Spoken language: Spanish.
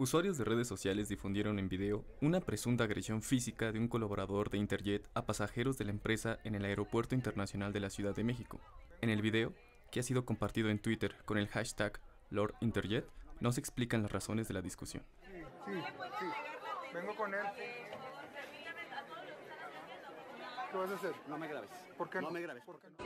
Usuarios de redes sociales difundieron en video una presunta agresión física de un colaborador de Interjet a pasajeros de la empresa en el Aeropuerto Internacional de la Ciudad de México. En el video, que ha sido compartido en Twitter con el hashtag Lord Interjet, no se explican las razones de la discusión. Sí, sí. Vengo con él. ¿Qué vas a hacer? No me grabes. ¿Por qué No me grabes. ¿Por qué no?